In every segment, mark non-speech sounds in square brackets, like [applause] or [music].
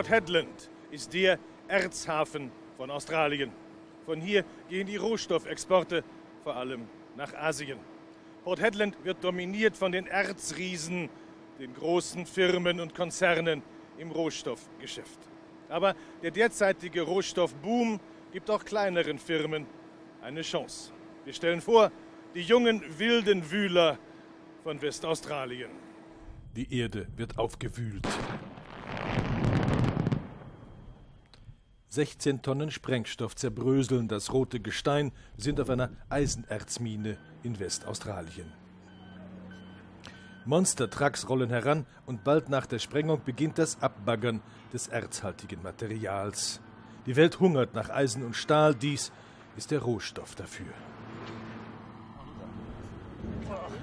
Port Hedland ist der Erzhafen von Australien. Von hier gehen die Rohstoffexporte vor allem nach Asien. Port Hedland wird dominiert von den Erzriesen, den großen Firmen und Konzernen im Rohstoffgeschäft. Aber der derzeitige Rohstoffboom gibt auch kleineren Firmen eine Chance. Wir stellen vor, die jungen wilden Wühler von Westaustralien. Die Erde wird aufgewühlt. 16 Tonnen Sprengstoff zerbröseln das rote Gestein, sind auf einer Eisenerzmine in Westaustralien. Monstertrucks rollen heran und bald nach der Sprengung beginnt das Abbaggern des erzhaltigen Materials. Die Welt hungert nach Eisen und Stahl, dies ist der Rohstoff dafür.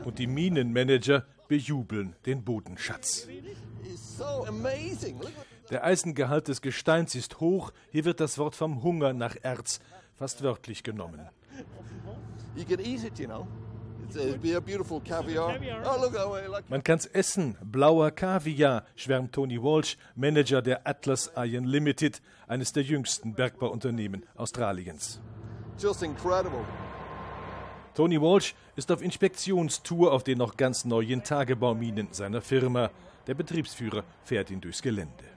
Und die Minenmanager bejubeln den Bodenschatz. Der Eisengehalt des Gesteins ist hoch, hier wird das Wort vom Hunger nach Erz fast wörtlich genommen. Man kann's essen, blauer Kaviar, schwärmt Tony Walsh, Manager der Atlas Iron Limited, eines der jüngsten Bergbauunternehmen Australiens. Just incredible. Tony Walsh ist auf Inspektionstour auf den noch ganz neuen Tagebauminen seiner Firma. Der Betriebsführer fährt ihn durchs Gelände.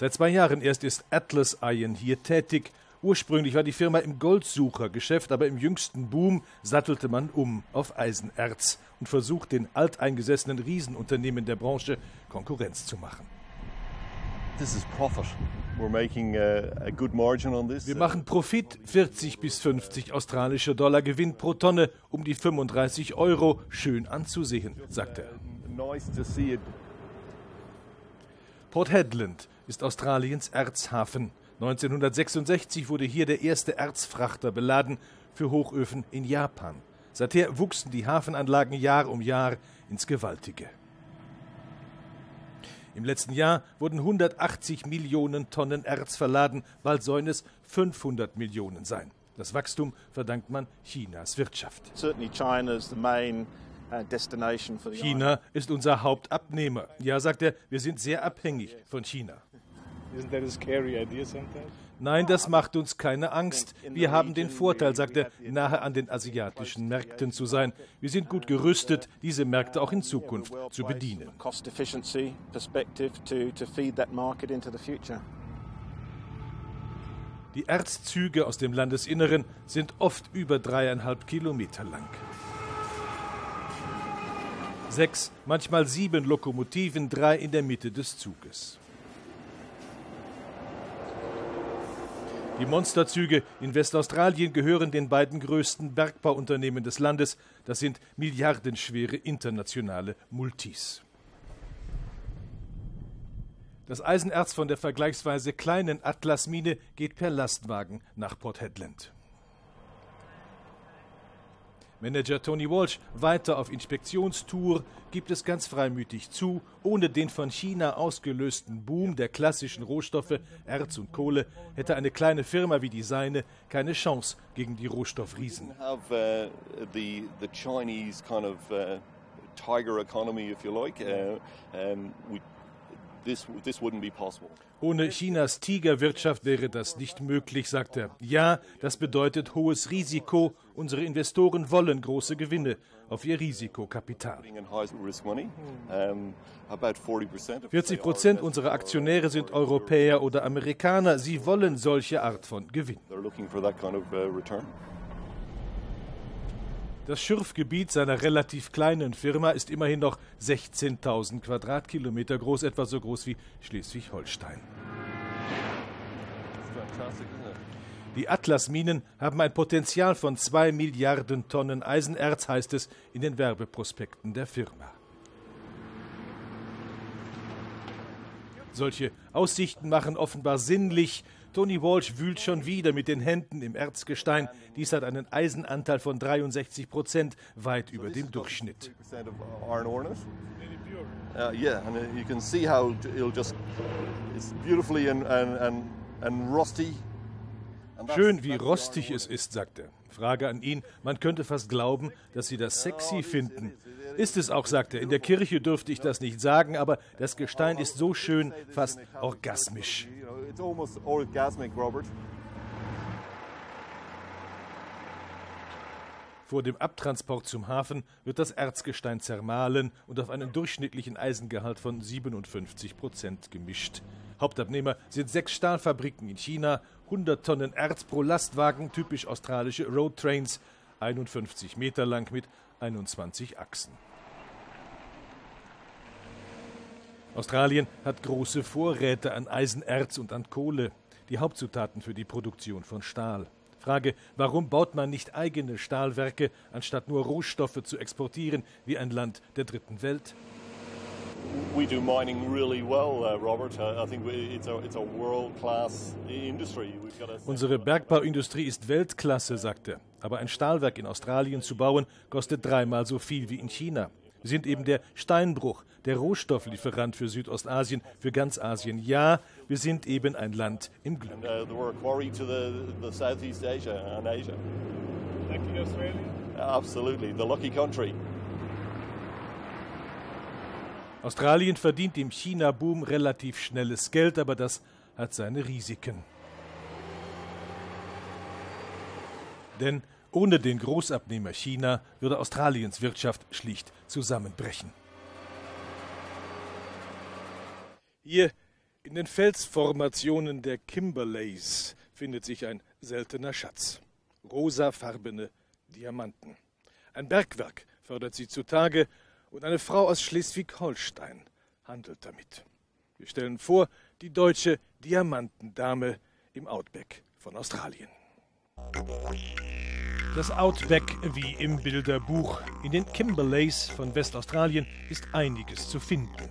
Seit zwei Jahren erst ist Atlas Iron hier tätig. Ursprünglich war die Firma im Goldsuchergeschäft, aber im jüngsten Boom sattelte man um auf Eisenerz und versucht, den alteingesessenen Riesenunternehmen der Branche Konkurrenz zu machen. Wir machen Profit, 40 bis 50 australische Dollar Gewinn pro Tonne, um die 35 Euro schön anzusehen, sagt er. Port Hedland ist Australiens Erzhafen. 1966 wurde hier der erste Erzfrachter beladen für Hochöfen in Japan. Seither wuchsen die Hafenanlagen Jahr um Jahr ins Gewaltige. Im letzten Jahr wurden 180 Millionen Tonnen Erz verladen, bald sollen es 500 Millionen sein. Das Wachstum verdankt man Chinas Wirtschaft. Uh, China ist unser Hauptabnehmer. Ja, sagt er, wir sind sehr abhängig von China. Nein, das macht uns keine Angst. Wir haben den Vorteil, sagt er, nahe an den asiatischen Märkten zu sein. Wir sind gut gerüstet, diese Märkte auch in Zukunft zu bedienen. Die Erzzüge aus dem Landesinneren sind oft über dreieinhalb Kilometer lang. Sechs, manchmal sieben Lokomotiven, drei in der Mitte des Zuges. Die Monsterzüge in Westaustralien gehören den beiden größten Bergbauunternehmen des Landes. Das sind milliardenschwere internationale Multis. Das Eisenerz von der vergleichsweise kleinen Atlasmine geht per Lastwagen nach Port Hedland. Manager Tony Walsh weiter auf Inspektionstour, gibt es ganz freimütig zu, ohne den von China ausgelösten Boom der klassischen Rohstoffe Erz und Kohle hätte eine kleine Firma wie die seine keine Chance gegen die Rohstoffriesen. Uh, uh, tiger economy, if you like. Uh, um, we Ohne Chinas Tigerwirtschaft wäre das nicht möglich, sagt er. Ja, das bedeutet hohes Risiko. Unsere Investoren wollen große Gewinne auf ihr Risikokapital. 40 Prozent unserer Aktionäre sind Europäer oder Amerikaner. Sie wollen solche Art von Gewinn. Das Schürfgebiet seiner relativ kleinen Firma ist immerhin noch 16.000 Quadratkilometer groß, etwa so groß wie Schleswig-Holstein. Die Atlasminen haben ein Potenzial von 2 Milliarden Tonnen Eisenerz, heißt es in den Werbeprospekten der Firma. Solche Aussichten machen offenbar sinnlich, Tony Walsh wühlt schon wieder mit den Händen im Erzgestein. Dies hat einen Eisenanteil von 63 Prozent, weit über dem Durchschnitt. Uh, yeah, and you can see how it'll just, it's beautifully and, and, and, and rusty. Schön, wie rostig es ist, sagt er. Frage an ihn, man könnte fast glauben, dass Sie das sexy finden. Ist es auch, sagt er. In der Kirche dürfte ich das nicht sagen, aber das Gestein ist so schön, fast orgasmisch. Vor dem Abtransport zum Hafen wird das Erzgestein zermahlen und auf einen durchschnittlichen Eisengehalt von 57 Prozent gemischt. Hauptabnehmer sind sechs Stahlfabriken in China, 100 Tonnen Erz pro Lastwagen, typisch australische Roadtrains, 51 Meter lang mit 21 Achsen. Australien hat große Vorräte an Eisenerz und an Kohle, die Hauptzutaten für die Produktion von Stahl. Frage, warum baut man nicht eigene Stahlwerke, anstatt nur Rohstoffe zu exportieren wie ein Land der dritten Welt? We do mining really well, uh, Robert. I think it's a, it's a world-class industry. Unsere Bergbauindustrie ist Weltklasse, sagte. Aber ein Stahlwerk in Australien zu bauen, kostet dreimal so viel wie in China. Wir sind eben der Steinbruch, der Rohstofflieferant für Südostasien, für ganz Asien. Ja, wir sind eben ein Land im Glück. Uh, Absolutely, the lucky country. Australien verdient im China-Boom relativ schnelles Geld, aber das hat seine Risiken. Denn ohne den Großabnehmer China würde Australiens Wirtschaft schlicht zusammenbrechen. Hier in den Felsformationen der Kimberleys findet sich ein seltener Schatz. Rosafarbene Diamanten. Ein Bergwerk fördert sie zutage und eine Frau aus Schleswig-Holstein handelt damit. Wir stellen vor die deutsche Diamantendame im Outback von Australien. Das Outback wie im Bilderbuch. In den Kimberleys von Westaustralien ist einiges zu finden.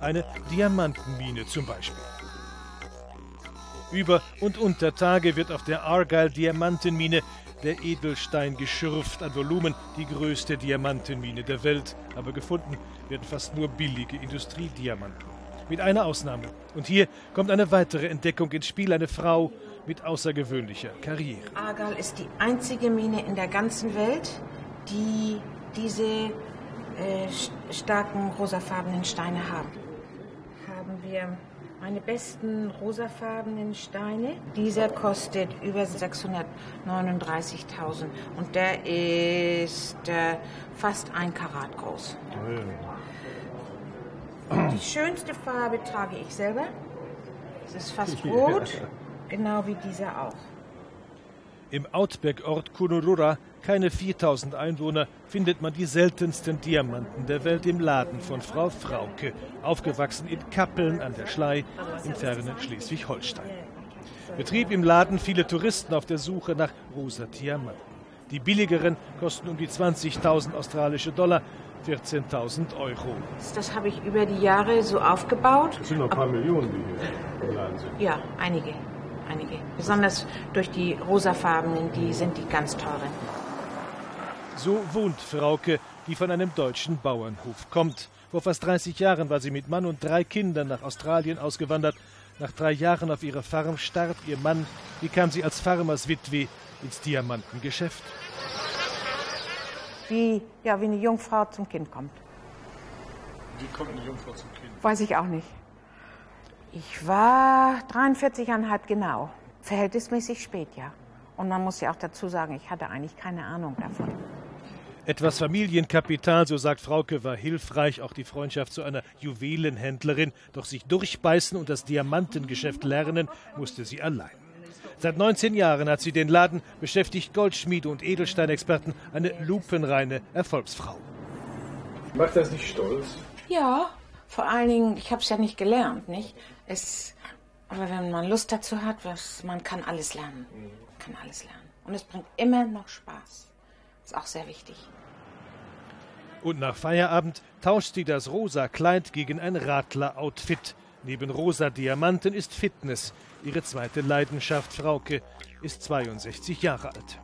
Eine Diamantenmine zum Beispiel. Über und unter Tage wird auf der Argyle Diamantenmine der Edelstein geschürft, an Volumen die größte Diamantenmine der Welt, aber gefunden werden fast nur billige Industriediamanten. Mit einer Ausnahme. Und hier kommt eine weitere Entdeckung ins Spiel, eine Frau mit außergewöhnlicher Karriere. Argal ist die einzige Mine in der ganzen Welt, die diese äh, starken rosafarbenen Steine haben. Haben wir meine besten rosafarbenen Steine. Dieser kostet über 639.000 und der ist äh, fast ein Karat groß. Die schönste Farbe trage ich selber. Es ist fast [laughs] rot, genau wie dieser auch. Im Outback-Ort Kunurura, keine 4000 Einwohner, findet man die seltensten Diamanten der Welt im Laden von Frau Frauke, aufgewachsen in Kappeln an der Schlei im fernen Schleswig-Holstein. Betrieb im Laden viele Touristen auf der Suche nach rosa Diamanten. Die billigeren kosten um die 20.000 australische Dollar, 14.000 Euro. Das habe ich über die Jahre so aufgebaut. Das sind noch ein paar Millionen, die hier im Laden sind. Ja, einige einige. Besonders durch die rosafarbenen, die sind die ganz teuren. So wohnt Frauke, die von einem deutschen Bauernhof kommt. Vor fast 30 Jahren war sie mit Mann und drei Kindern nach Australien ausgewandert. Nach drei Jahren auf ihrer Farm starb ihr Mann. Wie kam sie als Farmerswitwe ins Diamantengeschäft? Wie, ja, wie eine Jungfrau zum Kind kommt. Wie kommt eine Jungfrau zum Kind? Weiß ich auch nicht. Ich war 43,5 genau. Verhältnismäßig spät, ja. Und man muss ja auch dazu sagen, ich hatte eigentlich keine Ahnung davon. Etwas Familienkapital, so sagt Frauke, war hilfreich, auch die Freundschaft zu einer Juwelenhändlerin. Doch sich durchbeißen und das Diamantengeschäft lernen, musste sie allein. Seit 19 Jahren hat sie den Laden, beschäftigt Goldschmiede und Edelsteinexperten, eine lupenreine Erfolgsfrau. Macht das nicht stolz? Ja, vor allen Dingen, ich habe es ja nicht gelernt, nicht? Es, aber wenn man Lust dazu hat, was, man kann alles lernen. Man kann alles lernen. Und es bringt immer noch Spaß. Ist auch sehr wichtig. Und nach Feierabend tauscht sie das rosa Kleid gegen ein Radler-Outfit. Neben rosa Diamanten ist Fitness. Ihre zweite Leidenschaft, Frauke, ist 62 Jahre alt.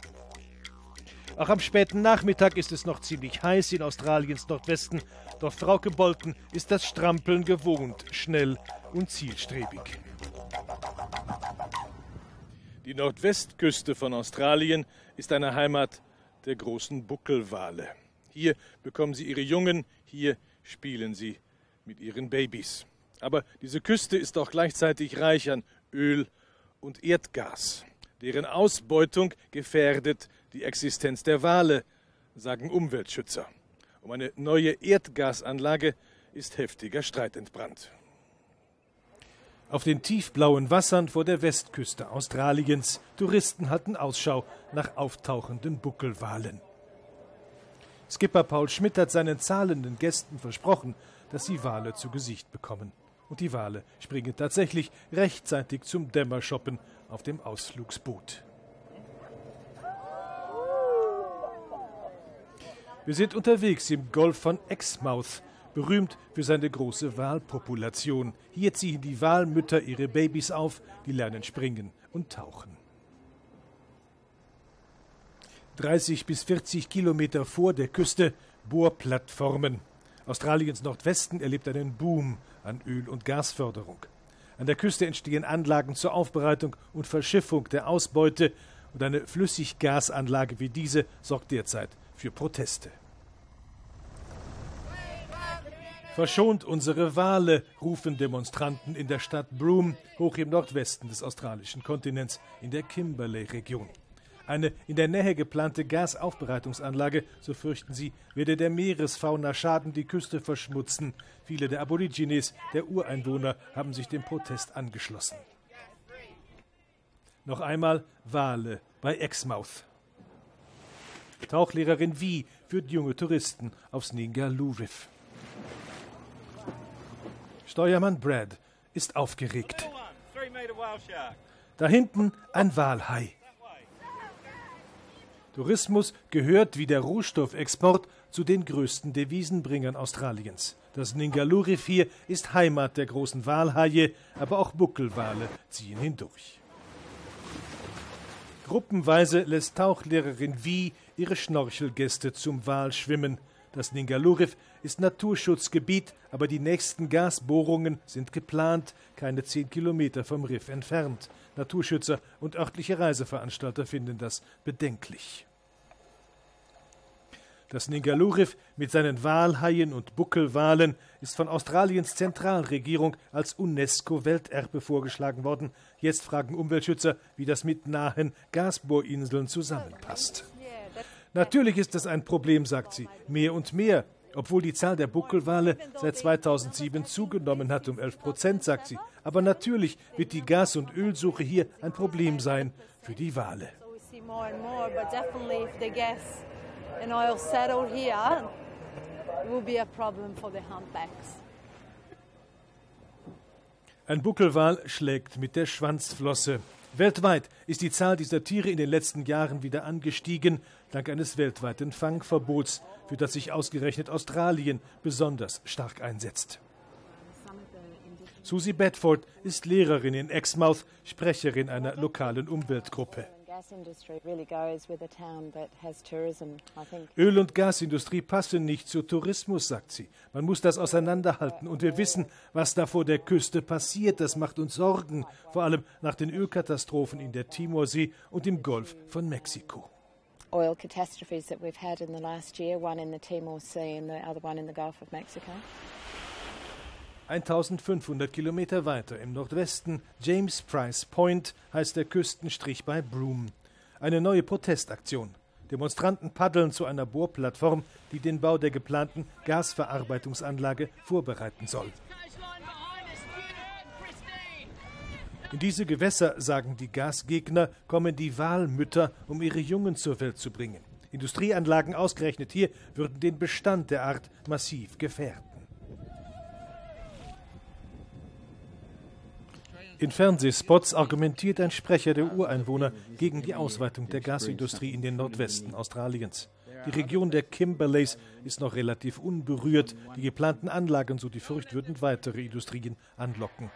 Auch am späten Nachmittag ist es noch ziemlich heiß in Australiens Nordwesten, doch Frauke Bolton ist das Strampeln gewohnt, schnell und zielstrebig. Die Nordwestküste von Australien ist eine Heimat der großen Buckelwale. Hier bekommen sie ihre Jungen, hier spielen sie mit ihren Babys. Aber diese Küste ist auch gleichzeitig reich an Öl und Erdgas. Deren Ausbeutung gefährdet die Existenz der Wale, sagen Umweltschützer. Um eine neue Erdgasanlage ist heftiger Streit entbrannt. Auf den tiefblauen Wassern vor der Westküste Australiens. Touristen halten Ausschau nach auftauchenden Buckelwalen. Skipper Paul Schmidt hat seinen zahlenden Gästen versprochen, dass sie Wale zu Gesicht bekommen. Und die Wale springen tatsächlich rechtzeitig zum Dämmershoppen auf dem Ausflugsboot. Wir sind unterwegs im Golf von Exmouth, berühmt für seine große Walpopulation. Hier ziehen die Walmütter ihre Babys auf, die lernen springen und tauchen. 30 bis 40 Kilometer vor der Küste Bohrplattformen. Australiens Nordwesten erlebt einen Boom an Öl- und Gasförderung. An der Küste entstehen Anlagen zur Aufbereitung und Verschiffung der Ausbeute und eine Flüssiggasanlage wie diese sorgt derzeit für Proteste. Verschont unsere Wale, rufen Demonstranten in der Stadt Broome, hoch im Nordwesten des australischen Kontinents, in der Kimberley-Region. Eine in der Nähe geplante Gasaufbereitungsanlage, so fürchten sie, werde der Meeresfauna schaden, die Küste verschmutzen. Viele der Aborigines, der Ureinwohner, haben sich dem Protest angeschlossen. Noch einmal Wale bei Exmouth. Tauchlehrerin Wie führt junge Touristen aufs Ningaloo Riff. Steuermann Brad ist aufgeregt. Da hinten ein Walhai. Tourismus gehört wie der Rohstoffexport zu den größten Devisenbringern Australiens. Das Ningaloo-Riff hier ist Heimat der großen Walhaie, aber auch Buckelwale ziehen hindurch. Gruppenweise lässt Tauchlehrerin Wie ihre Schnorchelgäste zum Wal schwimmen. Das Ningaloo-Riff ist Naturschutzgebiet, aber die nächsten Gasbohrungen sind geplant, keine zehn Kilometer vom Riff entfernt. Naturschützer und örtliche Reiseveranstalter finden das bedenklich. Das Ningaloo-Riff mit seinen Walhaien und Buckelwalen ist von Australiens Zentralregierung als UNESCO-Welterbe vorgeschlagen worden. Jetzt fragen Umweltschützer, wie das mit nahen Gasbohrinseln zusammenpasst. Natürlich ist das ein Problem, sagt sie. Mehr und mehr. Obwohl die Zahl der Buckelwale seit 2007 zugenommen hat um 11 Prozent, sagt sie. Aber natürlich wird die Gas- und Ölsuche hier ein Problem sein für die Wale. Ein Buckelwal schlägt mit der Schwanzflosse. Weltweit ist die Zahl dieser Tiere in den letzten Jahren wieder angestiegen, dank eines weltweiten Fangverbots, für das sich ausgerechnet Australien besonders stark einsetzt. Susie Bedford ist Lehrerin in Exmouth, Sprecherin einer lokalen Umweltgruppe. Öl- und Gasindustrie passen nicht zu Tourismus, sagt sie. Man muss das auseinanderhalten. Und wir wissen, was da vor der Küste passiert. Das macht uns Sorgen, vor allem nach den Ölkatastrophen in der Timorsee und im Golf von Mexiko. Oil catastrophes that we've had in the last year, one in the Timor Sea and the other one in the Gulf of Mexico. 1500 Kilometer weiter im Nordwesten, James Price Point, heißt der Küstenstrich bei Broome. Eine neue Protestaktion. Demonstranten paddeln zu einer Bohrplattform, die den Bau der geplanten Gasverarbeitungsanlage vorbereiten soll. In diese Gewässer, sagen die Gasgegner, kommen die Walmütter, um ihre Jungen zur Welt zu bringen. Industrieanlagen ausgerechnet hier würden den Bestand der Art massiv gefährden. In Fernsehspots argumentiert ein Sprecher der Ureinwohner gegen die Ausweitung der Gasindustrie in den Nordwesten Australiens. Die Region der Kimberleys ist noch relativ unberührt. Die geplanten Anlagen, so die Furcht, würden weitere Industrien anlocken.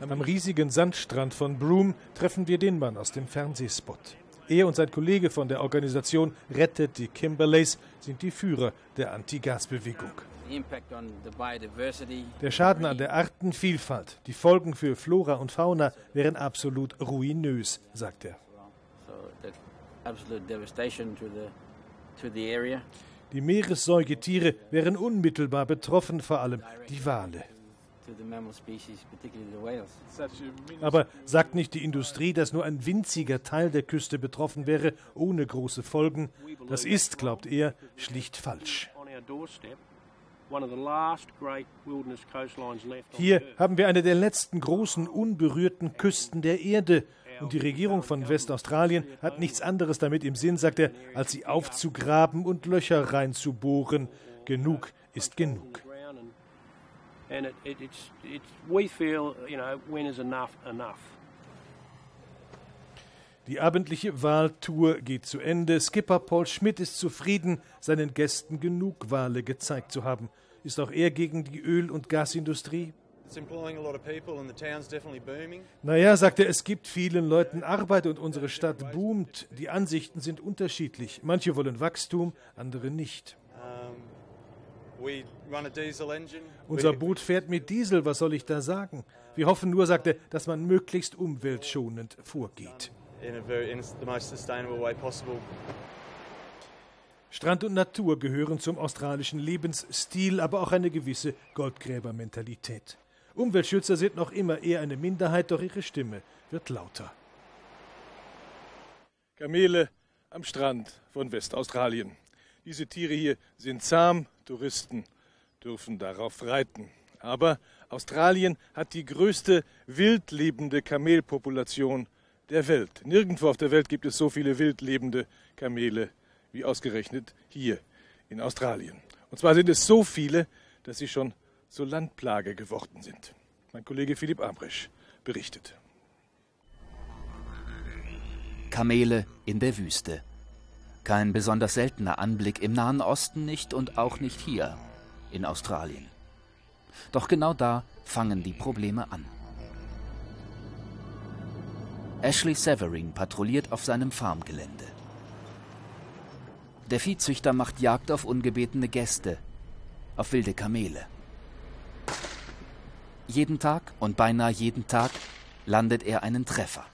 Am riesigen Sandstrand von Broome treffen wir den Mann aus dem Fernsehspot. Er und sein Kollege von der Organisation Rettet die Kimberleys sind die Führer der Anti-Gas-Bewegung. Der Schaden an der Artenvielfalt, die Folgen für Flora und Fauna wären absolut ruinös, sagt er. Die Meeressäugetiere wären unmittelbar betroffen, vor allem die Wale. Aber sagt nicht die Industrie, dass nur ein winziger Teil der Küste betroffen wäre, ohne große Folgen? Das ist, glaubt er, schlicht falsch. Hier haben wir eine der letzten großen unberührten Küsten der Erde. Und die Regierung von Westaustralien hat nichts anderes damit im Sinn, sagt er, als sie aufzugraben und Löcher reinzubohren. Genug ist genug. And it, it, it's, it's, we feel, you know, when is enough enough? Die abendliche Wahltour geht zu Ende. Skipper Paul Schmidt ist zufrieden, seinen Gästen genug Wale gezeigt zu haben. Ist auch er gegen die Öl- und Gasindustrie? Naja, sagt er, es gibt vielen Leuten Arbeit und unsere Stadt boomt. Die Ansichten sind unterschiedlich. Manche wollen Wachstum, andere nicht. Unser Boot fährt mit Diesel, was soll ich da sagen? Wir hoffen nur, sagt er, dass man möglichst umweltschonend vorgeht. Strand und Natur gehören zum australischen Lebensstil, aber auch eine gewisse Goldgräbermentalität. Umweltschützer sind noch immer eher eine Minderheit, doch ihre Stimme wird lauter. Kamele am Strand von Westaustralien. Diese Tiere hier sind zahm, Touristen dürfen darauf reiten. Aber Australien hat die größte wildlebende Kamelpopulation der Welt. Nirgendwo auf der Welt gibt es so viele wildlebende Kamele wie ausgerechnet hier in Australien. Und zwar sind es so viele, dass sie schon zur Landplage geworden sind. Mein Kollege Philipp Abresch berichtet. Kamele in der Wüste. Kein besonders seltener Anblick im Nahen Osten nicht und auch nicht hier in Australien. Doch genau da fangen die Probleme an. Ashley Severing patrouilliert auf seinem Farmgelände. Der Viehzüchter macht Jagd auf ungebetene Gäste, auf wilde Kamele. Jeden Tag und beinahe jeden Tag landet er einen Treffer.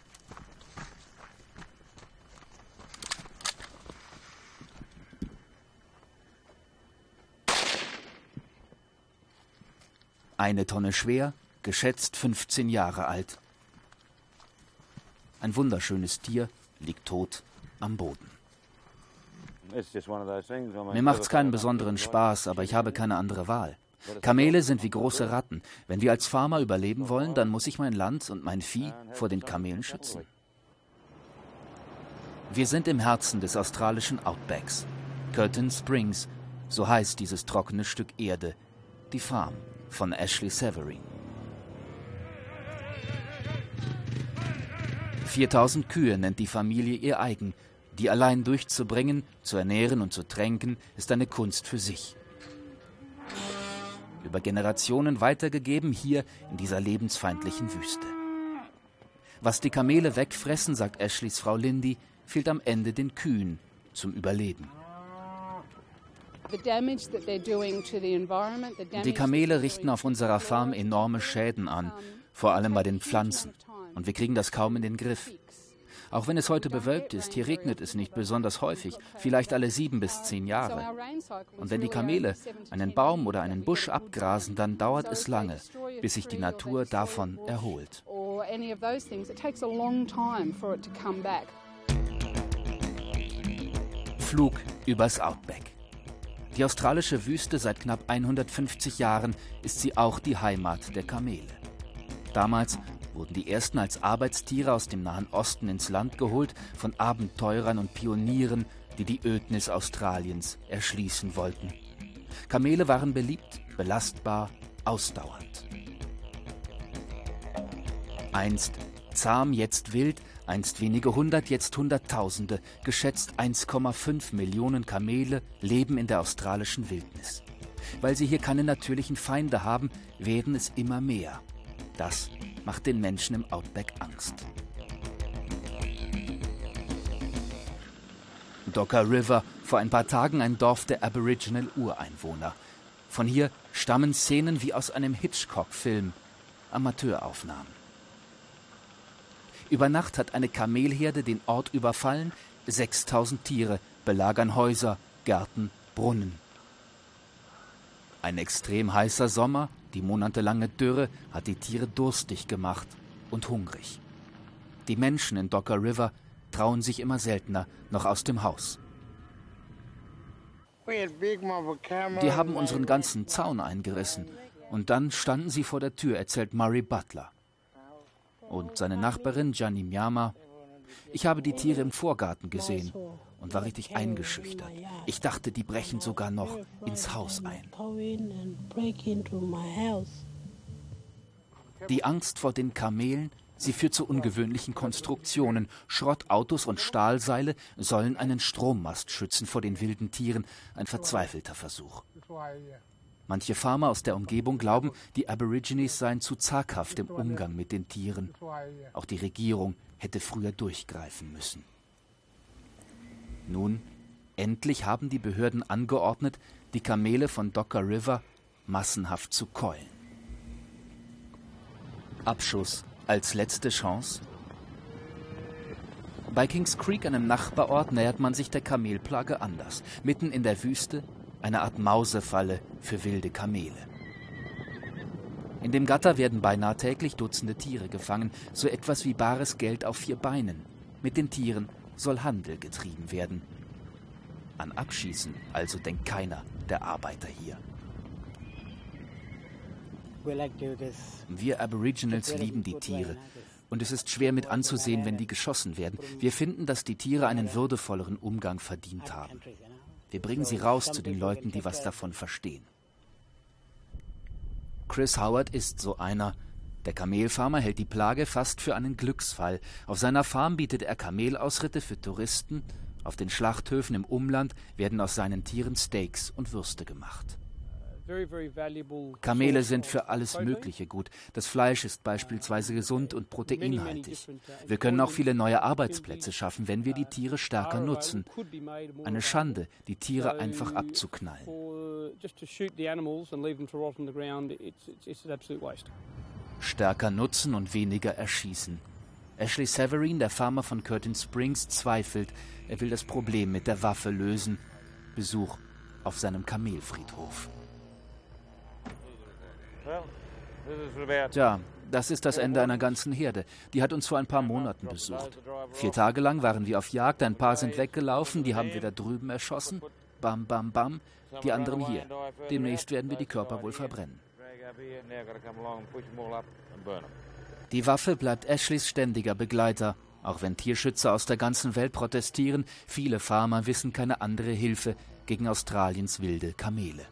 Eine Tonne schwer, geschätzt 15 Jahre alt. Ein wunderschönes Tier liegt tot am Boden. Mir macht's keinen besonderen Spaß, aber ich habe keine andere Wahl. Kamele sind wie große Ratten. Wenn wir als Farmer überleben wollen, dann muss ich mein Land und mein Vieh vor den Kamelen schützen. Wir sind im Herzen des australischen Outbacks. Curtin Springs, so heißt dieses trockene Stück Erde, die Farm von Ashley Severin. 4000 Kühe nennt die Familie ihr eigen. Die allein durchzubringen, zu ernähren und zu tränken, ist eine Kunst für sich. Über Generationen weitergegeben hier in dieser lebensfeindlichen Wüste. Was die Kamele wegfressen, sagt Ashleys Frau Lindy, fehlt am Ende den Kühen zum Überleben. Die Kamele richten auf unserer Farm enorme Schäden an, vor allem bei den Pflanzen. Und wir kriegen das kaum in den Griff. Auch wenn es heute bewölkt ist, hier regnet es nicht besonders häufig, vielleicht alle sieben bis zehn Jahre. Und wenn die Kamele einen Baum oder einen Busch abgrasen, dann dauert es lange, bis sich die Natur davon erholt. Flug übers Outback. Die australische Wüste seit knapp 150 Jahren ist sie auch die Heimat der Kamele. Damals wurden die ersten als Arbeitstiere aus dem Nahen Osten ins Land geholt von Abenteurern und Pionieren, die die Ödnis Australiens erschließen wollten. Kamele waren beliebt, belastbar, ausdauernd. Einst zahm, jetzt wild, Einst wenige hundert, jetzt Hunderttausende, geschätzt 1,5 Millionen Kamele leben in der australischen Wildnis. Weil sie hier keine natürlichen Feinde haben, werden es immer mehr. Das macht den Menschen im Outback Angst. Docker River, vor ein paar Tagen ein Dorf der Aboriginal Ureinwohner. Von hier stammen Szenen wie aus einem Hitchcock-Film, Amateuraufnahmen. Über Nacht hat eine Kamelherde den Ort überfallen, 6000 Tiere belagern Häuser, Gärten, Brunnen. Ein extrem heißer Sommer, die monatelange Dürre hat die Tiere durstig gemacht und hungrig. Die Menschen in Docker River trauen sich immer seltener noch aus dem Haus. Die haben unseren ganzen Zaun eingerissen. Und dann standen sie vor der Tür, erzählt Murray Butler. Und seine Nachbarin Gianni Myama. Ich habe die Tiere im Vorgarten gesehen und war richtig eingeschüchtert. Ich dachte, die brechen sogar noch ins Haus ein. Die Angst vor den Kamelen Sie führt zu ungewöhnlichen Konstruktionen. Schrottautos und Stahlseile sollen einen Strommast schützen vor den wilden Tieren. Ein verzweifelter Versuch. Manche Farmer aus der Umgebung glauben, die Aborigines seien zu zaghaft im Umgang mit den Tieren. Auch die Regierung hätte früher durchgreifen müssen. Nun, endlich haben die Behörden angeordnet, die Kamele von Docker River massenhaft zu keulen. Abschuss als letzte Chance? Bei Kings Creek, einem Nachbarort, nähert man sich der Kamelplage anders. Mitten in der Wüste eine Art Mausefalle für wilde Kamele. In dem Gatter werden beinahe täglich Dutzende Tiere gefangen, so etwas wie bares Geld auf vier Beinen. Mit den Tieren soll Handel getrieben werden. An Abschießen also denkt keiner der Arbeiter hier. Wir Aboriginals lieben die Tiere. Und es ist schwer mit anzusehen, wenn die geschossen werden. Wir finden, dass die Tiere einen würdevolleren Umgang verdient haben. Wir bringen sie raus zu den Leuten, die was davon verstehen. Chris Howard ist so einer. Der Kamelfarmer hält die Plage fast für einen Glücksfall. Auf seiner Farm bietet er Kamelausritte für Touristen. Auf den Schlachthöfen im Umland werden aus seinen Tieren Steaks und Würste gemacht. Kamele sind für alles Mögliche gut. Das Fleisch ist beispielsweise gesund und proteinhaltig. Wir können auch viele neue Arbeitsplätze schaffen, wenn wir die Tiere stärker nutzen. Eine Schande, die Tiere einfach abzuknallen. Stärker nutzen und weniger erschießen. Ashley Severin, der Farmer von Curtin Springs, zweifelt. Er will das Problem mit der Waffe lösen. Besuch auf seinem Kamelfriedhof. Tja, das ist das Ende einer ganzen Herde. Die hat uns vor ein paar Monaten besucht. Vier Tage lang waren wir auf Jagd, ein paar sind weggelaufen, die haben wir da drüben erschossen. Bam, bam, bam. Die anderen hier. Demnächst werden wir die Körper wohl verbrennen. Die Waffe bleibt Ashleys ständiger Begleiter. Auch wenn Tierschützer aus der ganzen Welt protestieren, viele Farmer wissen keine andere Hilfe gegen Australiens wilde Kamele.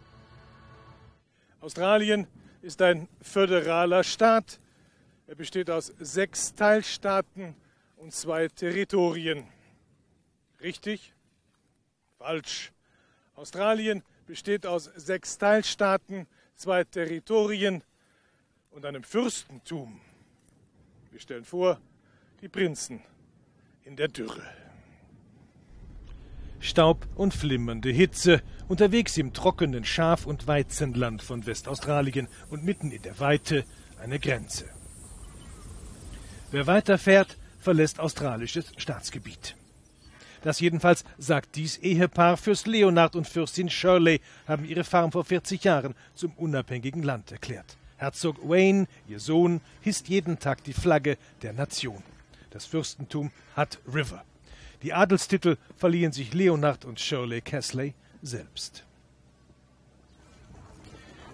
Australien ist ein föderaler Staat. Er besteht aus sechs Teilstaaten und zwei Territorien. Richtig? Falsch. Australien besteht aus sechs Teilstaaten, zwei Territorien und einem Fürstentum. Wir stellen vor, die Prinzen in der Dürre. Staub und flimmernde Hitze, unterwegs im trockenen Schaf- und Weizenland von Westaustralien und mitten in der Weite eine Grenze. Wer weiterfährt, verlässt australisches Staatsgebiet. Das jedenfalls sagt dies Ehepaar. Fürst Leonard und Fürstin Shirley haben ihre Farm vor 40 Jahren zum unabhängigen Land erklärt. Herzog Wayne, ihr Sohn, hisst jeden Tag die Flagge der Nation. Das Fürstentum hat River. Die Adelstitel verliehen sich Leonard und Shirley Casley selbst.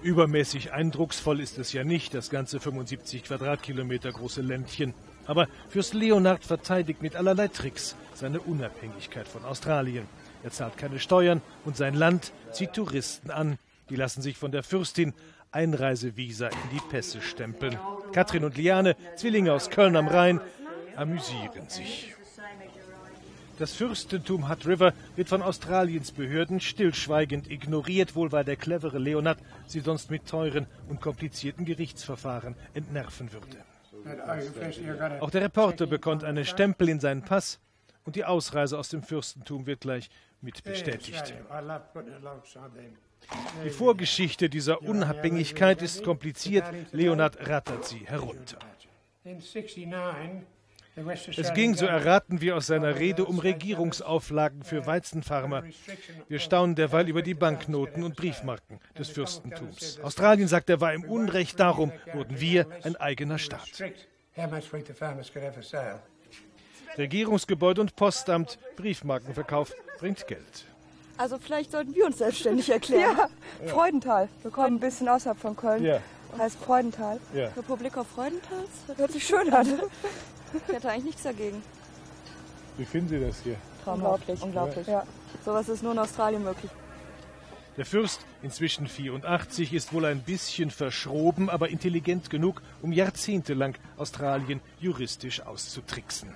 Übermäßig eindrucksvoll ist es ja nicht, das ganze 75 Quadratkilometer große Ländchen. Aber Fürst Leonard verteidigt mit allerlei Tricks seine Unabhängigkeit von Australien. Er zahlt keine Steuern und sein Land zieht Touristen an. Die lassen sich von der Fürstin Einreisevisa in die Pässe stempeln. Katrin und Liane, Zwillinge aus Köln am Rhein, amüsieren sich. Das Fürstentum Hutt River wird von Australiens Behörden stillschweigend ignoriert, wohl weil der clevere Leonard sie sonst mit teuren und komplizierten Gerichtsverfahren entnerven würde. Auch der Reporter bekommt einen Stempel in seinen Pass und die Ausreise aus dem Fürstentum wird gleich mit bestätigt. Die Vorgeschichte dieser Unabhängigkeit ist kompliziert. Leonard rattert sie herunter. Es ging, so erraten wir aus seiner Rede, um Regierungsauflagen für Weizenfarmer. Wir staunen derweil über die Banknoten und Briefmarken des Fürstentums. Australien sagt, er war im Unrecht, darum wurden wir ein eigener Staat. Regierungsgebäude und Postamt, Briefmarkenverkauf bringt Geld. Also vielleicht sollten wir uns selbstständig erklären. Ja. Freudenthal. Wir kommen ein bisschen außerhalb von Köln. Ja. Heißt Freudenthal. Ja. Republik auf Freudentals? Hört sich schön an. [laughs] Ich hätte eigentlich nichts dagegen. Wie finden Sie das hier? Unglaublich. Unglaublich. Ja. Sowas ist nur in Australien möglich. Der Fürst, inzwischen 84, ist wohl ein bisschen verschroben, aber intelligent genug, um jahrzehntelang Australien juristisch auszutricksen.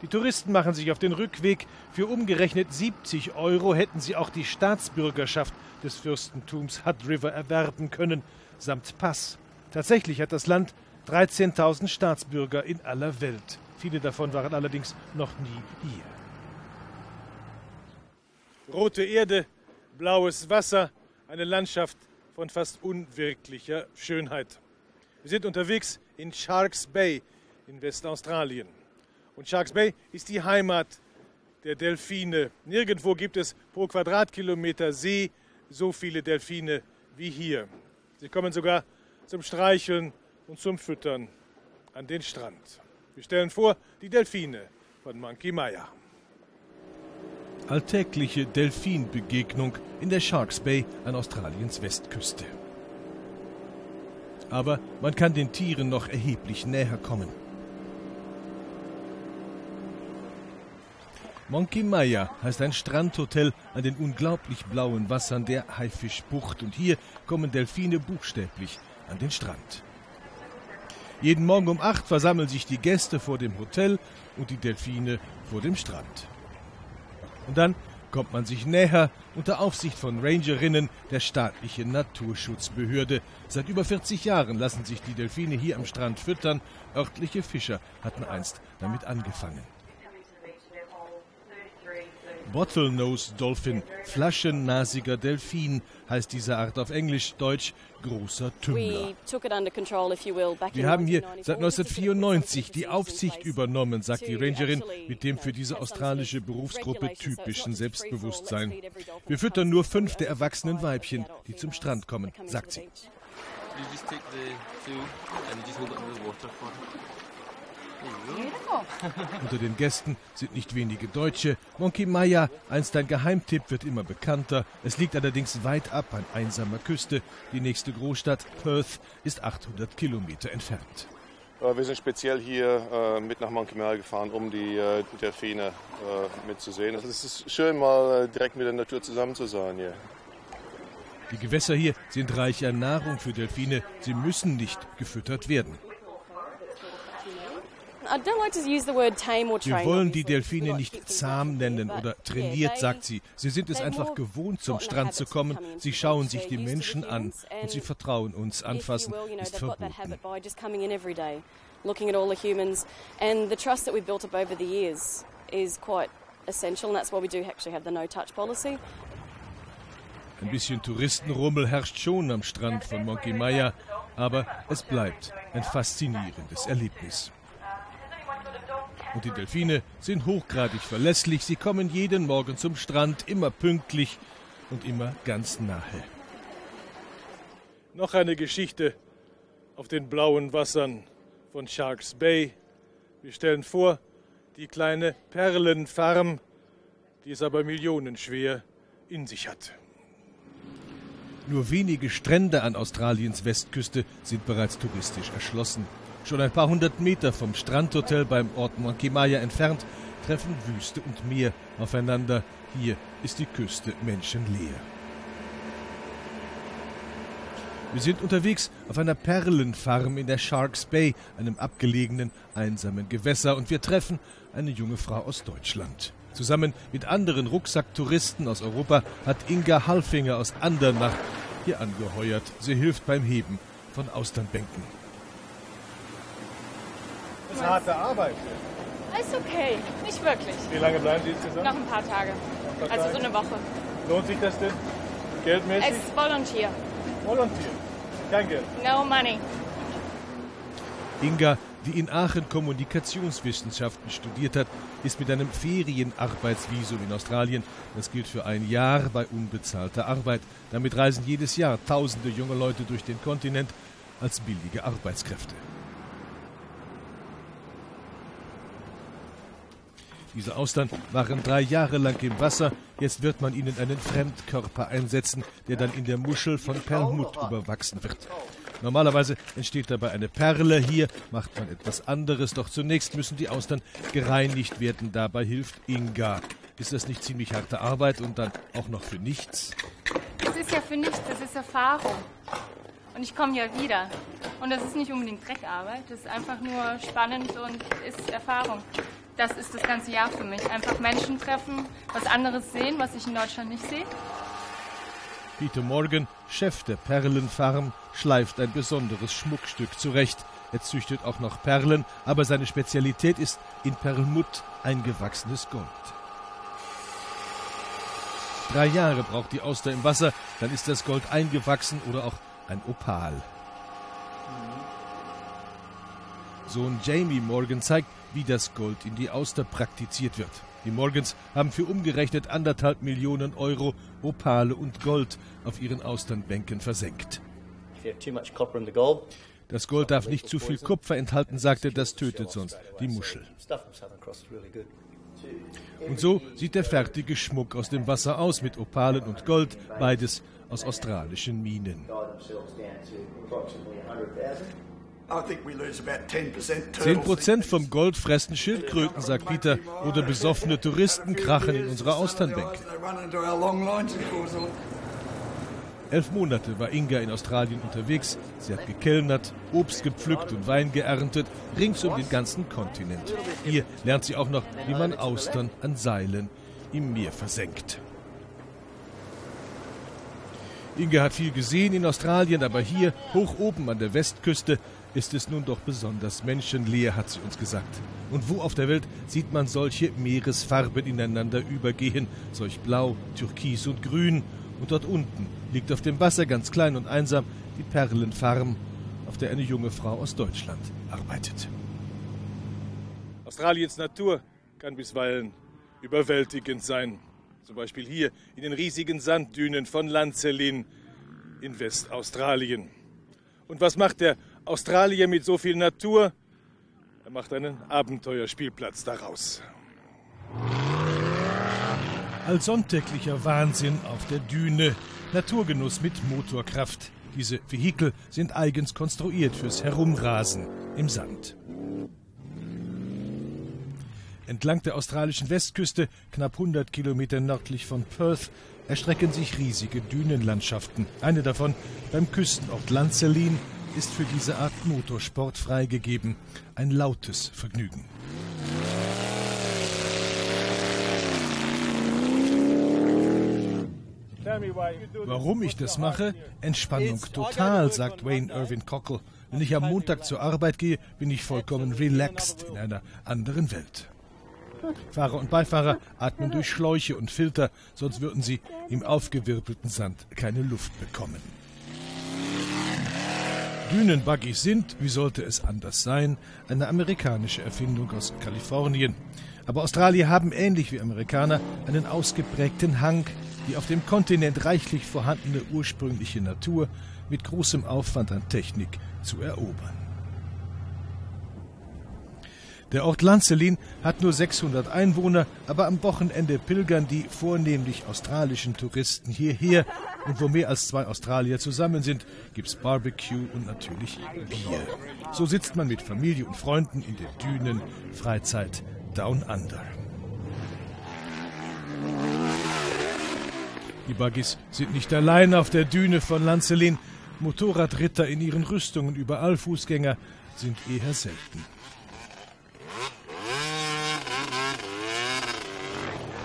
Die Touristen machen sich auf den Rückweg. Für umgerechnet 70 Euro hätten sie auch die Staatsbürgerschaft des Fürstentums Hutt River erwerben können, samt Pass. Tatsächlich hat das Land 13.000 Staatsbürger in aller Welt. Viele davon waren allerdings noch nie hier. Rote Erde, blaues Wasser, eine Landschaft von fast unwirklicher Schönheit. Wir sind unterwegs in Sharks Bay in Westaustralien. Und Sharks Bay ist die Heimat der Delfine. Nirgendwo gibt es pro Quadratkilometer See so viele Delfine wie hier. Sie kommen sogar zum Streicheln und zum Füttern an den Strand. Wir stellen vor die Delfine von Monkey Maya. Alltägliche Delfinbegegnung in der Sharks Bay an Australiens Westküste. Aber man kann den Tieren noch erheblich näher kommen. Monkey Maya heißt ein Strandhotel an den unglaublich blauen Wassern der Haifischbucht und hier kommen Delfine buchstäblich an den Strand. Jeden Morgen um acht versammeln sich die Gäste vor dem Hotel und die Delfine vor dem Strand. Und dann kommt man sich näher unter Aufsicht von Rangerinnen der staatlichen Naturschutzbehörde. Seit über 40 Jahren lassen sich die Delfine hier am Strand füttern. Örtliche Fischer hatten einst damit angefangen. Bottlenose Dolphin, flaschennasiger Delfin, heißt diese Art auf Englisch, Deutsch großer Tümmler. Wir haben hier seit 1994 die Aufsicht übernommen, sagt die Rangerin, mit dem für diese australische Berufsgruppe typischen Selbstbewusstsein. Wir füttern nur fünf der erwachsenen Weibchen, die zum Strand kommen, sagt sie. Unter den Gästen sind nicht wenige Deutsche. Monkey Maya, einst ein Geheimtipp, wird immer bekannter. Es liegt allerdings weit ab an einsamer Küste. Die nächste Großstadt, Perth, ist 800 Kilometer entfernt. Äh, wir sind speziell hier äh, mit nach Monkey Maya gefahren, um die äh, Delfine äh, mitzusehen. Es ist schön, mal äh, direkt mit der Natur zusammen zu sein hier. Die Gewässer hier sind reich an Nahrung für Delfine. Sie müssen nicht gefüttert werden. Wir wollen die Delfine nicht zahm nennen oder trainiert, sagt sie. Sie sind es einfach gewohnt, zum Strand zu kommen. Sie schauen sich die Menschen an und sie vertrauen uns. Anfassen ist verboten. Looking at all the humans and the trust that we built up over the years is quite essential, and that's why we do actually have the no-touch policy. Ein bisschen Touristenrummel herrscht schon am Strand von Monkey Maya, aber es bleibt ein faszinierendes Erlebnis. Und die Delfine sind hochgradig verlässlich. Sie kommen jeden Morgen zum Strand, immer pünktlich und immer ganz nahe. Noch eine Geschichte auf den blauen Wassern von Sharks Bay. Wir stellen vor, die kleine Perlenfarm, die es aber millionenschwer in sich hat. Nur wenige Strände an Australiens Westküste sind bereits touristisch erschlossen. Schon ein paar hundert Meter vom Strandhotel beim Ort Monkimaya entfernt treffen Wüste und Meer aufeinander. Hier ist die Küste menschenleer. Wir sind unterwegs auf einer Perlenfarm in der Sharks Bay, einem abgelegenen, einsamen Gewässer, und wir treffen eine junge Frau aus Deutschland. Zusammen mit anderen Rucksacktouristen aus Europa hat Inga Halfinger aus Andernach hier angeheuert. Sie hilft beim Heben von Austernbänken ist harte Arbeit. Ist okay, nicht wirklich. Wie lange bleiben Sie insgesamt? Noch ein paar Tage. Ein paar also Tage. so eine Woche. Lohnt sich das denn? Geldmäßig? Ex-Volunteer. Volunteer. Kein Geld. No money. Inga, die in Aachen Kommunikationswissenschaften studiert hat, ist mit einem Ferienarbeitsvisum in Australien. Das gilt für ein Jahr bei unbezahlter Arbeit. Damit reisen jedes Jahr tausende junge Leute durch den Kontinent als billige Arbeitskräfte. Diese Austern waren drei Jahre lang im Wasser. Jetzt wird man ihnen einen Fremdkörper einsetzen, der dann in der Muschel von Perlmutt überwachsen wird. Normalerweise entsteht dabei eine Perle. Hier macht man etwas anderes. Doch zunächst müssen die Austern gereinigt werden. Dabei hilft Inga. Ist das nicht ziemlich harte Arbeit und dann auch noch für nichts? Es ist ja für nichts, das ist Erfahrung. Und ich komme ja wieder. Und das ist nicht unbedingt Dreckarbeit, das ist einfach nur spannend und ist Erfahrung das ist das ganze Jahr für mich. Einfach Menschen treffen, was anderes sehen, was ich in Deutschland nicht sehe. Peter Morgan, Chef der Perlenfarm, schleift ein besonderes Schmuckstück zurecht. Er züchtet auch noch Perlen, aber seine Spezialität ist in Perlmutt eingewachsenes Gold. Drei Jahre braucht die Auster im Wasser, dann ist das Gold eingewachsen oder auch ein Opal. Sohn Jamie Morgan zeigt, wie das Gold in die Auster praktiziert wird. Die Morgans haben für umgerechnet anderthalb Millionen Euro Opale und Gold auf ihren Austernbänken versenkt. Das Gold darf nicht zu viel Kupfer enthalten, sagte, das tötet sonst die Muschel. Und so sieht der fertige Schmuck aus dem Wasser aus mit Opalen und Gold, beides aus australischen Minen. 10 Prozent vom Gold fressen Schildkröten, sagt Peter, oder besoffene Touristen krachen in unsere Austernbänke. Elf Monate war Inga in Australien unterwegs. Sie hat gekellnert, Obst gepflückt und Wein geerntet, rings um den ganzen Kontinent. Hier lernt sie auch noch, wie man Austern an Seilen im Meer versenkt. Inga hat viel gesehen in Australien, aber hier, hoch oben an der Westküste, ist es nun doch besonders menschenleer, hat sie uns gesagt. Und wo auf der Welt sieht man solche Meeresfarben ineinander übergehen, solch Blau, Türkis und Grün. Und dort unten liegt auf dem Wasser ganz klein und einsam die Perlenfarm, auf der eine junge Frau aus Deutschland arbeitet. Australiens Natur kann bisweilen überwältigend sein. Zum Beispiel hier in den riesigen Sanddünen von Lanzelin in Westaustralien. Und was macht der Australier mit so viel Natur. Er macht einen Abenteuerspielplatz daraus. Allsonntäglicher Wahnsinn auf der Düne. Naturgenuss mit Motorkraft. Diese Vehikel sind eigens konstruiert fürs Herumrasen im Sand. Entlang der australischen Westküste, knapp 100 Kilometer nördlich von Perth, erstrecken sich riesige Dünenlandschaften. Eine davon beim Küstenort Lancelin ist für diese Art Motorsport freigegeben. Ein lautes Vergnügen. Warum ich das mache? Entspannung total, sagt Wayne Irvin Cockle. Wenn ich am Montag zur Arbeit gehe, bin ich vollkommen relaxed in einer anderen Welt. Fahrer und Beifahrer atmen durch Schläuche und Filter, sonst würden sie im aufgewirbelten Sand keine Luft bekommen. Dünenbuggies sind, wie sollte es anders sein, eine amerikanische Erfindung aus Kalifornien. Aber Australier haben ähnlich wie Amerikaner einen ausgeprägten Hang, die auf dem Kontinent reichlich vorhandene ursprüngliche Natur mit großem Aufwand an Technik zu erobern. Der Ort Lancelin hat nur 600 Einwohner, aber am Wochenende pilgern die vornehmlich australischen Touristen hierher. Und wo mehr als zwei Australier zusammen sind, gibt's Barbecue und natürlich Bier. So sitzt man mit Familie und Freunden in den Dünen, Freizeit Down Under. Die Buggies sind nicht allein auf der Düne von Lancelin. Motorradritter in ihren Rüstungen überall Fußgänger sind eher selten.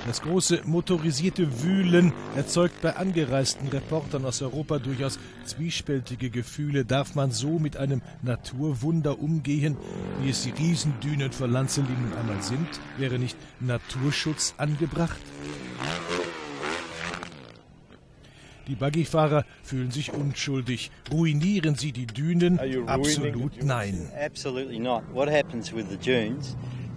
Das große motorisierte Wühlen erzeugt bei angereisten Reportern aus Europa durchaus zwiespältige Gefühle. Darf man so mit einem Naturwunder umgehen, wie es die Riesendünen vor Lanzelin einmal sind? Wäre nicht Naturschutz angebracht? Die Buggyfahrer fühlen sich unschuldig. Ruinieren sie die Dünen? Absolut nein.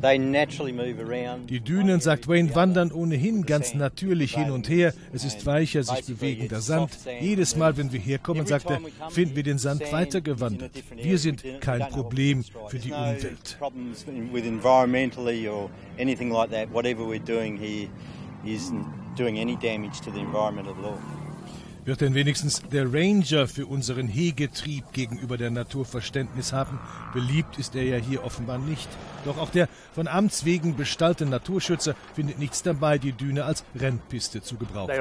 Die Dünen, sagt Wayne, wandern ohnehin ganz natürlich hin und her. Es ist weicher, sich bewegender Sand. Jedes Mal, wenn wir herkommen, sagt er, finden wir den Sand weiter gewandert. Wir sind kein Problem für die Umwelt. doing any damage to the environment at all. Wird denn wenigstens der Ranger für unseren Hegetrieb gegenüber der Natur Verständnis haben? Beliebt ist er ja hier offenbar nicht. Doch auch der von Amts wegen bestallte Naturschützer findet nichts dabei, die Düne als Rennpiste zu gebrauchen.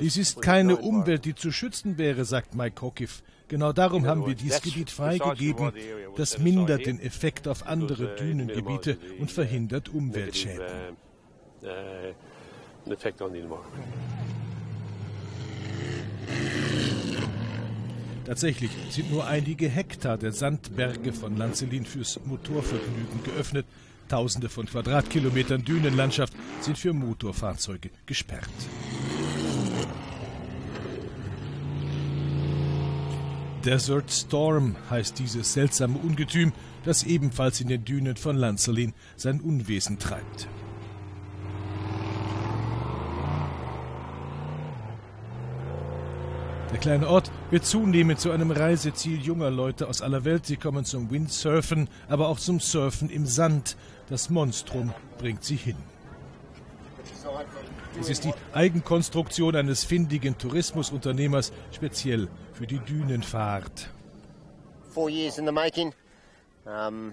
Dies ist keine Umwelt, die zu schützen wäre, sagt Mike Hokiff. Genau darum haben wir dieses Gebiet freigegeben. Das mindert den Effekt auf andere Dünengebiete und verhindert Umweltschäden. Tatsächlich sind nur einige Hektar der Sandberge von Lanzelin fürs Motorvergnügen geöffnet. Tausende von Quadratkilometern Dünenlandschaft sind für Motorfahrzeuge gesperrt. Desert Storm heißt dieses seltsame Ungetüm, das ebenfalls in den Dünen von Lanzelin sein Unwesen treibt. Der kleine Ort wird zunehmend zu einem Reiseziel junger Leute aus aller Welt. Sie kommen zum Windsurfen, aber auch zum Surfen im Sand. Das Monstrum bringt sie hin. Es ist die Eigenkonstruktion eines findigen Tourismusunternehmers, speziell für die Dünenfahrt. Four years in the making. Um,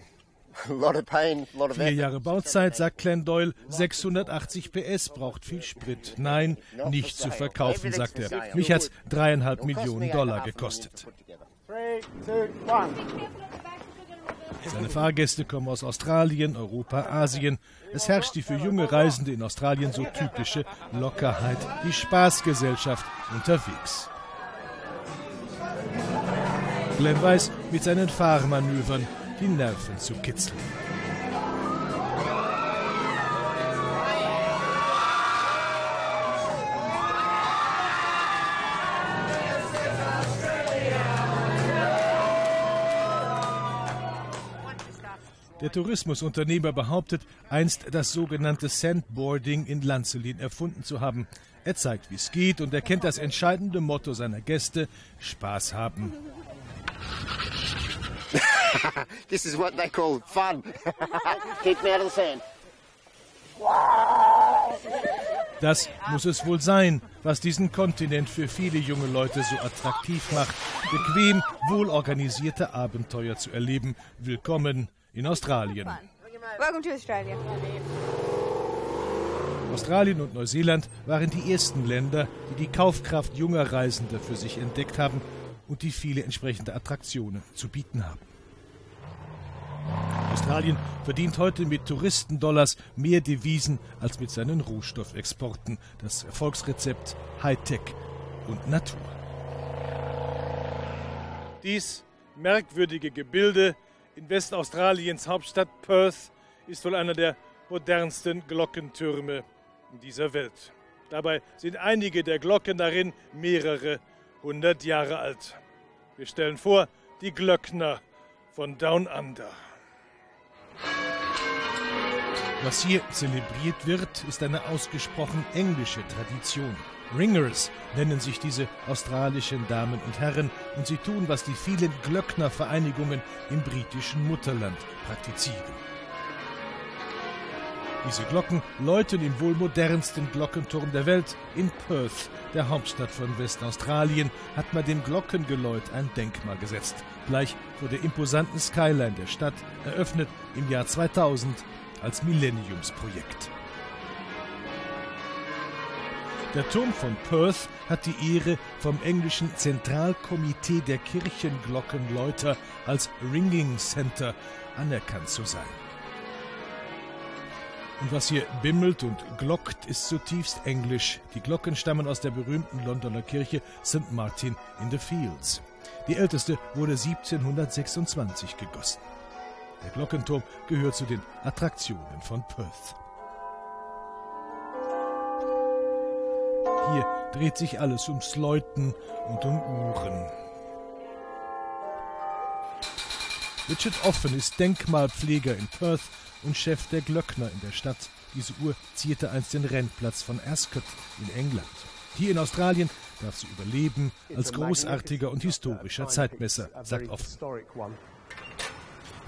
[laughs] Vier Jahre Bauzeit, sagt Glenn Doyle. 680 PS braucht viel Sprit. Nein, nicht zu verkaufen, sagt er. Mich hat's dreieinhalb Millionen Dollar gekostet. Seine Fahrgäste kommen aus Australien, Europa, Asien. Es herrscht die für junge Reisende in Australien so typische Lockerheit, die Spaßgesellschaft unterwegs. Glenn weiß mit seinen Fahrmanövern die Nerven zu kitzeln. Der Tourismusunternehmer behauptet, einst das sogenannte Sandboarding in Lanzelin erfunden zu haben. Er zeigt, wie es geht und erkennt das entscheidende Motto seiner Gäste: Spaß haben. This is what they call fun. [laughs] Keep me out of the sand. Das muss es wohl sein, was diesen Kontinent für viele junge Leute so attraktiv macht, bequem, wohlorganisierte Abenteuer zu erleben. Willkommen in Australien. Welcome to Australia. Australien und Neuseeland waren die ersten Länder, die die Kaufkraft junger Reisender für sich entdeckt haben und die viele entsprechende Attraktionen zu bieten haben. Australien verdient heute mit Touristendollars mehr Devisen als mit seinen Rohstoffexporten. Das Erfolgsrezept Hightech und Natur. Dies merkwürdige Gebilde in Westaustraliens Hauptstadt Perth ist wohl einer der modernsten Glockentürme dieser Welt. Dabei sind einige der Glocken darin mehrere hundert Jahre alt. Wir stellen vor, die Glöckner von Down Under. Was hier zelebriert wird, ist eine ausgesprochen englische Tradition. Ringers nennen sich diese australischen Damen und Herren und sie tun, was die vielen Glöcknervereinigungen im britischen Mutterland praktizieren. Diese Glocken läuten im wohl modernsten Glockenturm der Welt in Perth, der Hauptstadt von Westaustralien, hat man dem Glockengeläut ein Denkmal gesetzt, gleich vor der imposanten Skyline der Stadt, eröffnet im Jahr 2000 als Millenniumsprojekt. Der Turm von Perth hat die Ehre, vom englischen Zentralkomitee der Kirchenglockenläuter als Ringing Center anerkannt zu sein. Und was hier bimmelt und glockt, ist zutiefst englisch. Die Glocken stammen aus der berühmten Londoner Kirche St. Martin in the Fields. Die älteste wurde 1726 gegossen. Der Glockenturm gehört zu den Attraktionen von Perth. Hier dreht sich alles ums Läuten und um Uhren. Richard Offen ist Denkmalpfleger in Perth und Chef der Glöckner in der Stadt. Diese Uhr zierte einst den Rennplatz von Ascot in England. Hier in Australien darf sie überleben als großartiger und historischer Zeitmesser, sagt Offen.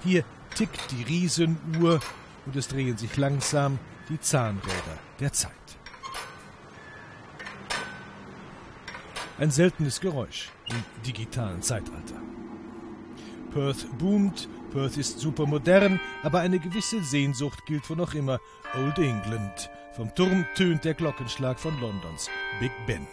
Hier tickt die Riesenuhr und es drehen sich langsam die Zahnräder der Zeit. Ein seltenes Geräusch im digitalen Zeitalter. Perth boomt, Perth ist supermodern, aber eine gewisse Sehnsucht gilt für noch immer Old England. Vom Turm tönt der Glockenschlag von Londons Big Ben.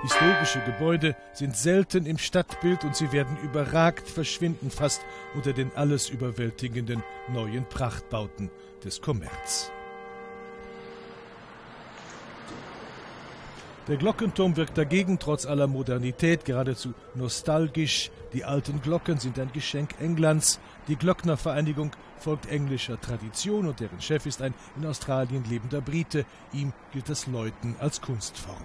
Historische Gebäude sind selten im Stadtbild und sie werden überragt, verschwinden fast unter den alles überwältigenden neuen Prachtbauten des Kommerz. Der Glockenturm wirkt dagegen trotz aller Modernität geradezu nostalgisch. Die alten Glocken sind ein Geschenk Englands. Die Glocknervereinigung folgt englischer Tradition und deren Chef ist ein in Australien lebender Brite. Ihm gilt das Läuten als Kunstform.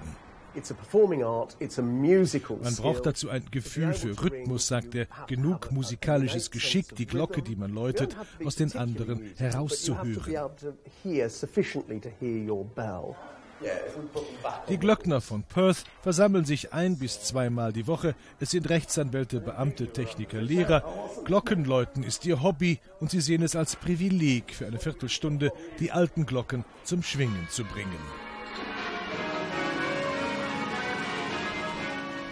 Man braucht dazu ein Gefühl für Rhythmus, sagt er, genug musikalisches Geschick, die Glocke, die man läutet, aus den anderen herauszuhören. Die Glöckner von Perth versammeln sich ein bis zweimal die Woche. Es sind Rechtsanwälte, Beamte, Techniker, Lehrer. Glockenläuten ist ihr Hobby und sie sehen es als Privileg, für eine Viertelstunde die alten Glocken zum Schwingen zu bringen.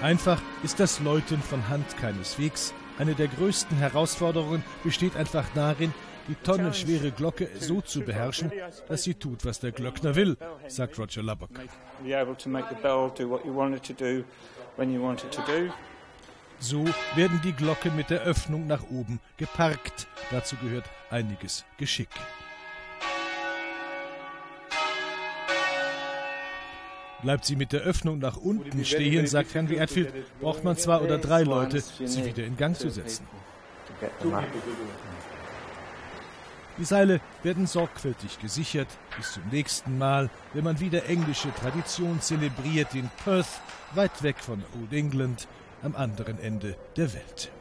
Einfach ist das Läuten von Hand keineswegs. Eine der größten Herausforderungen besteht einfach darin, die tonnenschwere Glocke so zu beherrschen, dass sie tut, was der Glöckner will, sagt Roger Lubbock. So werden die Glocken mit der Öffnung nach oben geparkt. Dazu gehört einiges Geschick. Bleibt sie mit der Öffnung nach unten stehen, sagt Henry Atfield, braucht man zwei oder drei Leute, sie wieder in Gang zu setzen. Die Seile werden sorgfältig gesichert. Bis zum nächsten Mal, wenn man wieder englische Tradition zelebriert in Perth, weit weg von Old England, am anderen Ende der Welt.